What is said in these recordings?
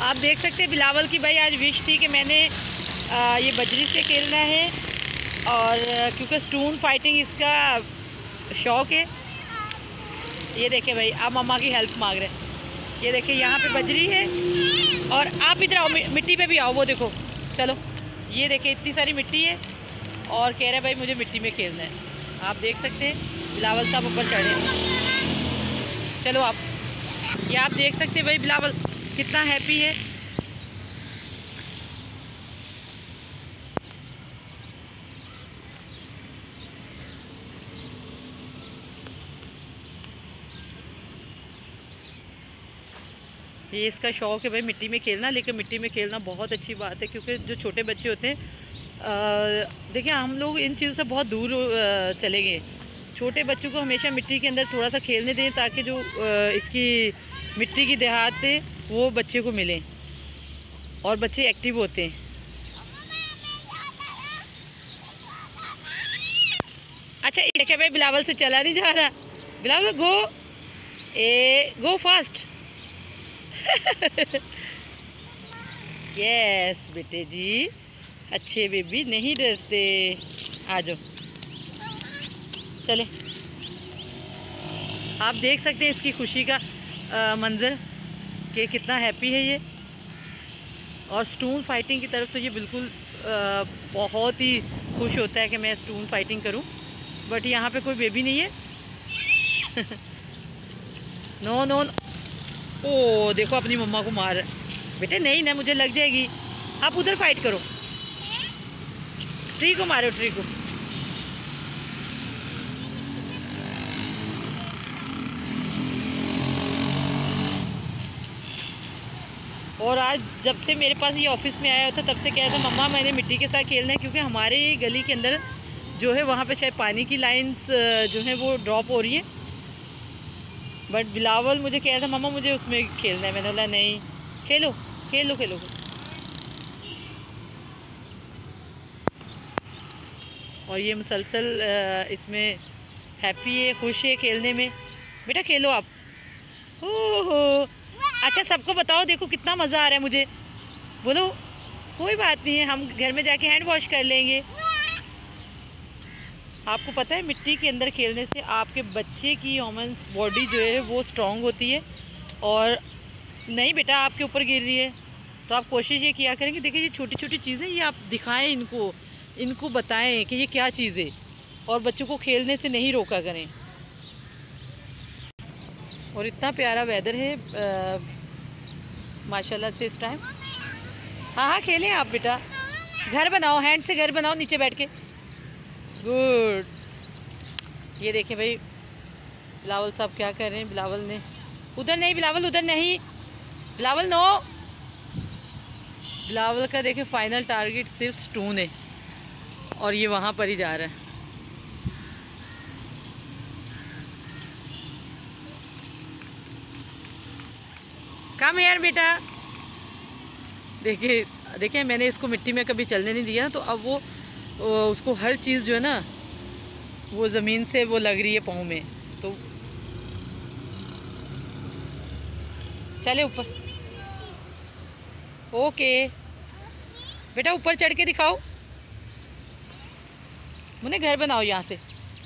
आप देख सकते हैं बिलावल की भाई आज विश थी कि मैंने ये बजरी से खेलना है और, क्योंकि स्टून फाइटिंग इसका शौक़ है। ये देखें भाई, आप मम्मा की हेल्प मांग रहे हैं। ये देखें, यहाँ पे बजरी है और आप इधर आओ मिट्टी पे भी आओ, वो देखो। चलो, ये देखें, इतनी सारी मिट्टी है और कह रहे भाई, मुझे मिट्टी में खेलना है। आप देख सकते हैं, बिलावल साहब ऊपर चढ़े चलो आप, ये आप देख सकते हैं भाई, बिलावल कितना हैप्पी है। ये इसका शौक़ है भाई मिट्टी में खेलना लेकिन मिट्टी में खेलना बहुत अच्छी बात है क्योंकि जो छोटे बच्चे होते हैं देखिए हम लोग इन चीज़ों से बहुत दूर चले गए। छोटे बच्चों को हमेशा मिट्टी के अंदर थोड़ा सा खेलने दें ताकि जो आ, इसकी मिट्टी की देहात वो बच्चे को मिले और बच्चे एक्टिव होते हैं। अच्छा ये क्या भाई, बिलावल से चला नहीं जा रहा? Bilawal go a go fast yes बेटे जी। अच्छे बेबी नहीं डरते। आ जाओ। चले। आप देख सकते हैं इसकी खुशी का मंज़र, कि कितना हैप्पी है ये। और स्टून फाइटिंग की तरफ़ तो ये बिल्कुल बहुत ही खुश होता है कि मैं स्टून फाइटिंग करूँ। बट यहाँ पे कोई बेबी नहीं है। नो नो ओ, देखो, अपनी मम्मा को मार बेटे, नहीं ना मुझे लग जाएगी। आप उधर फाइट करो। ट्री को मारो ट्री को। और आज जब से मेरे पास ये ऑफ़िस में आया होता तब से कह रहा था मम्मा मैंने मिट्टी के साथ खेलना है, क्योंकि हमारे गली के अंदर जो है वहाँ पे शायद पानी की लाइंस जो है वो ड्रॉप हो रही है। बट बिलावल मुझे कह रहा था, मम्मा, मुझे उसमें खेलना है। मैंने बोला, नहीं, खेलो खेलो खेलो। और ये मुसलसल इसमें हैप्पी है, खुश है खेलने में। बेटा खेलो आप। हो हो अच्छा सबको बताओ, देखो कितना मज़ा आ रहा है मुझे। बोलो, कोई बात नहीं है, हम घर में जाके हैंड वॉश कर लेंगे। आपको पता है, मिट्टी के अंदर खेलने से आपके बच्चे की ह्यूमन्स बॉडी जो है, वो स्ट्रॉन्ग होती है। और नहीं बेटा, आपके ऊपर गिर रही है। तो आप कोशिश ये किया करें कि देखिए ये छोटी छोटी चीज़ें, ये आप दिखाएँ इनको इनको बताएँ कि ये क्या चीज़ है। और बच्चों को खेलने से नहीं रोका करें। और इतना प्यारा वेदर है माशाल्लाह से इस टाइम हाँ हाँ खेलें आप बेटा। घर बनाओ हैंड से घर बनाओ, नीचे बैठ के। गुड ये देखें भाई, बिलावल साहब क्या कर रहे हैं? बिलावल ने उधर नहीं, बिलावल, उधर नहीं। बिलावल नो बिलावल का देखें फाइनल टारगेट सिर्फ़ स्टून है। और ये वहाँ पर ही जा रहा है। कम यार बेटा? देखिए देखिए, मैंने इसको मिट्टी में कभी चलने नहीं दिया तो अब वो उसको हर चीज़ जो है ना, वो ज़मीन से वो लग रही है पाँव में तो चले ऊपर। ओके। बेटा, ऊपर चढ़ के दिखाओ। मुझे घर बनाओ यहाँ से।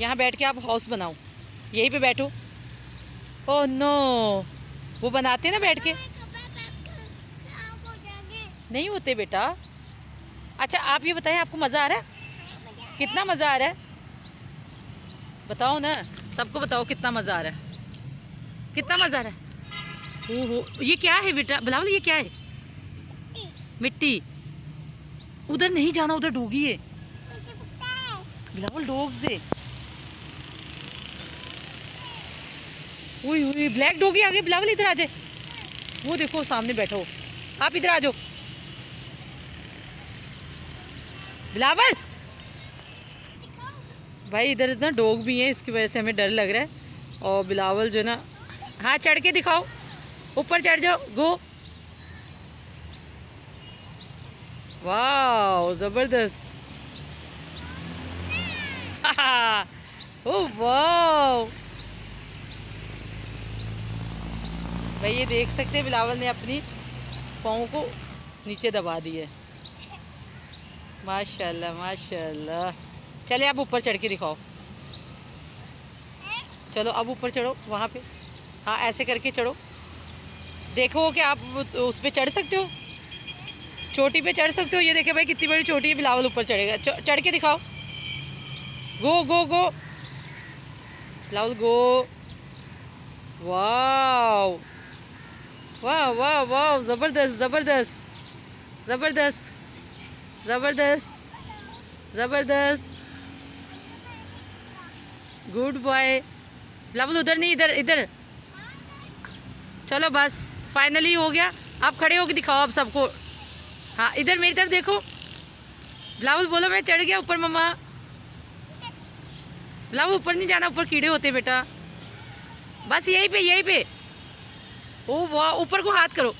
यहाँ बैठ के आप हाउस बनाओ। यहीं पे बैठो। ओह नो वो बनाते ना बैठ के? नहीं होते बेटा। अच्छा आप ये बताएँ आपको मज़ा आ रहा है? कितना मज़ा आ रहा है? बताओ ना सबको बताओ कितना मज़ा आ रहा है। कितना मज़ा आ रहा है? ओहो ये क्या है बेटा? बिलावल ये क्या है? मिट्टी। उधर नहीं जाना उधर डोगी है। बिलावल डोग से। हुई हुई ब्लैक डोगी आ गई बिलावल इधर आ जाए। वो देखो, सामने बैठो। आप इधर आ जाओ। बिलावल भाई, इधर इतना डॉग भी है, इसकी वजह से हमें डर लग रहा है। और बिलावल जो ना हाँ चढ़ के दिखाओ। ऊपर चढ़ जाओ गो वाह ज़बरदस्त। ओ, वाह। भाई ये देख सकते हैं, बिलावल ने अपनी पाँव को नीचे दबा दिए माशाल्लाह माशाल्लाह। चले आप ऊपर चढ़ के दिखाओ। चलो अब ऊपर चढ़ो, वहाँ पे। हाँ ऐसे करके चढ़ो। देखो कि आप उस पर चढ़ सकते हो। चोटी पे चढ़ सकते हो। ये देखे भाई, कितनी बड़ी चोटी है, बिलावल ऊपर चढ़ेगा। चढ़ के दिखाओ। गो गो गो। बिलावल, गो। वाह वाह वाह वाह ज़बरदस्त ज़बरदस्त ज़बरदस्त ज़बरदस्त ज़बरदस्त गुड बॉय बिलावल उधर नहीं, इधर इधर। चलो बस। फाइनली हो गया। आप खड़े होके दिखाओ आप सबको। हाँ इधर मेरी तरफ़ देखो। बिलावल बोलो, मैं चढ़ गया ऊपर, मम्मा। बिलावल ऊपर नहीं जाना, ऊपर कीड़े होते बेटा। बस यहीं पे यहीं पे। ओ, वाह, ऊपर को हाथ करो।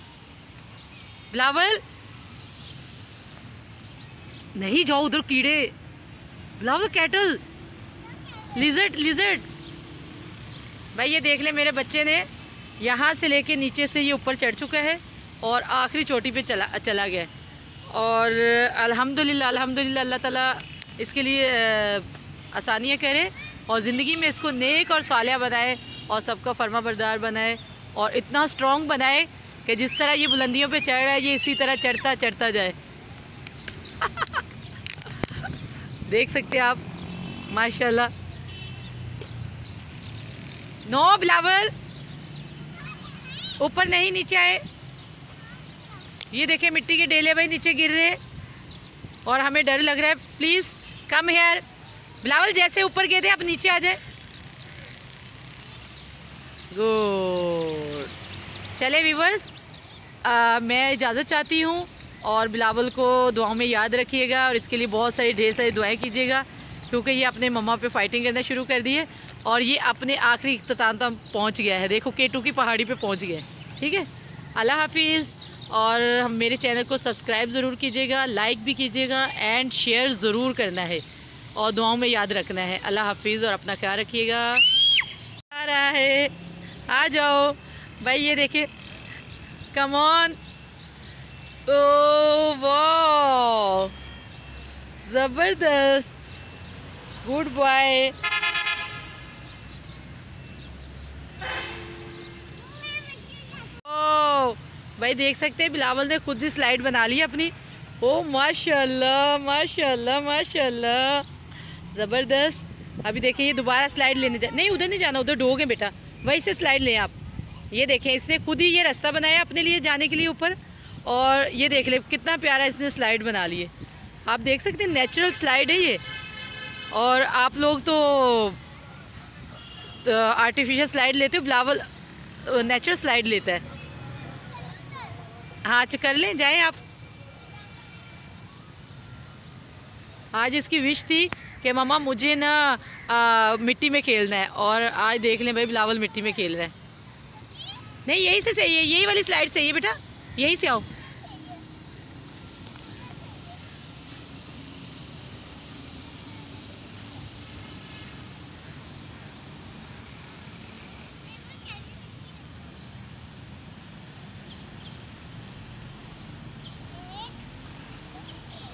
बिलावल। नहीं जाओ उधर, कीड़े। बिलावल, कैटल। Lizard lizard. भाई, ये देख ले मेरे बच्चे ने। यहाँ से लेके नीचे से ये ऊपर चढ़ चुका है और आखिरी चोटी पे चला चला गया और, अल्हम्दुलिल्लाह अल्हम्दुलिल्लाह, अल्लाह ताला इसके लिए आसानियाँ करे और ज़िंदगी में इसको नेक और सालिया बनाए और सबका फर्मा बरदार बनाए। और इतना स्ट्रॉन्ग बनाए कि जिस तरह ये बुलंदियों पे चढ़ रहा है, ये इसी तरह चढ़ता चढ़ता जाए। देख सकते हैं आप, माशाल्लाह। नो बिलावल ऊपर नहीं, नीचे आए। ये देखे, मिट्टी के डेले भाई नीचे गिर रहे और हमें डर लग रहा है। प्लीज़ कम हेयर बिलावल जैसे ऊपर गए थे आप नीचे आ जाए। गुड चले वीवर्स मैं इजाज़त चाहती हूँ और बिलावल को दुआओं में याद रखिएगा और इसके लिए बहुत सारी ढेर सारी दुआएँ कीजिएगा, क्योंकि ये अपने मम्मा पे फाइटिंग करना शुरू कर दी है और ये अपने आखिरी इख्ताम तक पहुँच गया है। देखो केटू की पहाड़ी पे पहुँच गए ठीक है? अल्लाह हाफिज़। और हम मेरे चैनल को सब्सक्राइब ज़रूर कीजिएगा लाइक भी कीजिएगा एंड शेयर ज़रूर करना है और दुआओं में याद रखना है। अल्लाह हाफिज़ और अपना ख्याल रखिएगा। आ रहा है। आ जाओ। भाई, ये देखिए। कमॉन ओ वाह ज़बरदस्त। गुड बॉय भाई, देख सकते हैं, बिलावल ने खुद ही स्लाइड बना ली अपनी। ओ माशाल्लाह माशाल्लाह माशाल्लाह। ज़बरदस्त। अभी देखिए, ये दोबारा स्लाइड लेने जा नहीं, उधर नहीं जाना, उधर डोग बेटा। वहीं से स्लाइड लें आप। ये देखें इसने खुद ही ये रास्ता बनाया अपने लिए जाने के लिए ऊपर। और ये देख ले कितना प्यारा इसने स्लाइड बना लिए। आप देख सकते हैं नेचुरल स्लाइड है ये। और आप लोग तो, तो आर्टिफिशियल स्लाइड लेते हो बिलावल नेचुरल स्लाइड लेता है। हाँ कर लें जाएँ आप। आज इसकी विश थी कि मामा मुझे ना आ, मिट्टी में खेलना है। और आज देख लें भाई बिलावल मिट्टी में खेल रहा है। नहीं, यही से सही है, यही वाली स्लाइड सही है बेटा। यहीं से आओ।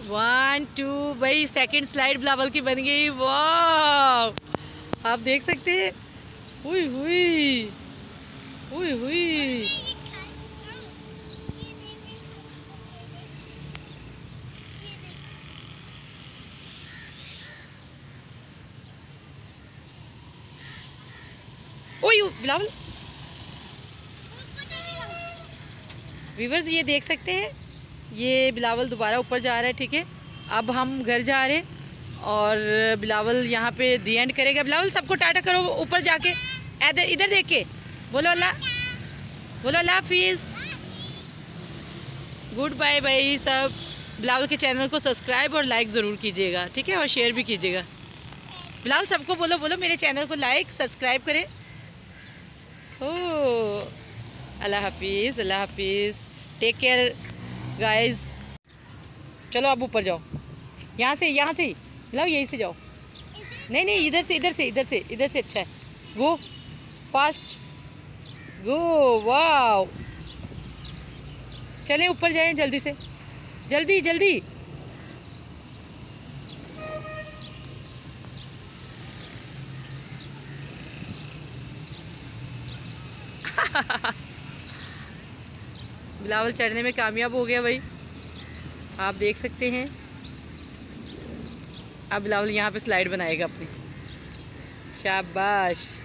वन टू भाई सेकंड स्लाइड बिलावल की बन गई। वाह आप देख सकते हैं? हुई हुई। हुई हुई बिलावल। वीवर्स ये देख सकते हैं। ये बिलावल दोबारा ऊपर जा रहा है, ठीक है। अब हम घर जा रहे और बिलावल यहाँ पे दी एंड करेगा। बिलावल, सबको टाटा करो ऊपर जाके। इधर देख के। बोलो अल्लाह बोलो अल्लाह हाफिज़ गुड बाय बाय सब। बिलावल के चैनल को सब्सक्राइब और लाइक ज़रूर कीजिएगा, ठीक है? और शेयर भी कीजिएगा। बिलावल, सबको बोलो बोलो, मेरे चैनल को लाइक सब्सक्राइब करें। ओ, अल्लाह हाफिज़ अल्लाह हाफिज़। टेक केयर गाइस चलो अब ऊपर जाओ। यहाँ से यहाँ से। मतलब यहीं से जाओ। नहीं नहीं, इधर से इधर से इधर से इधर से। अच्छा है। Go fast go, wow. चलें ऊपर जाएँ जल्दी से। जल्दी जल्दी। बिलावल चढ़ने में कामयाब हो गया भाई। आप देख सकते हैं। अब बिलावल यहाँ पे स्लाइड बनाएगा अपनी। शाबाश।